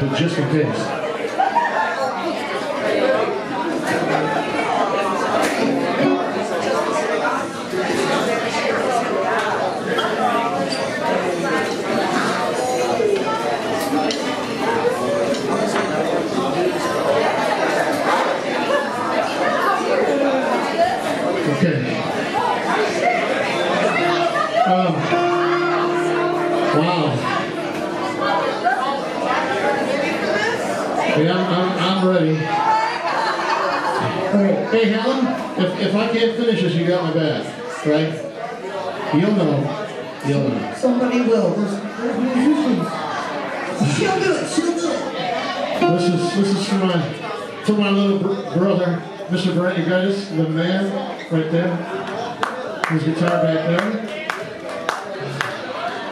but just in case. Okay. Yeah, I'm, I'm, I'm ready. Hey, Helen, if, if I can't finish this, you got my back, right? You'll know. You'll know. Somebody will. There's, there's musicians. She'll do it. She'll do it. This is this is for my for my little br- brother, Mr. Brent Yurgaites, the man right there. His guitar back there.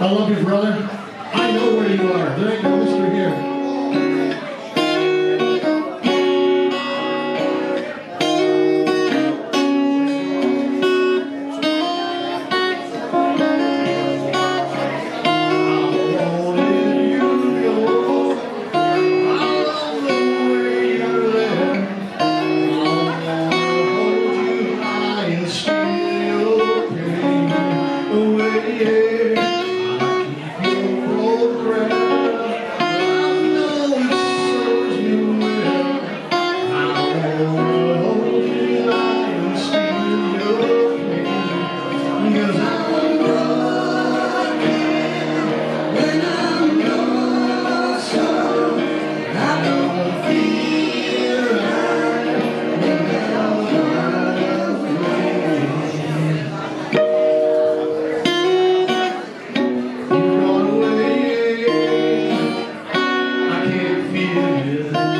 I love you, brother. I know where you are. There ain't no mystery here. Yeah.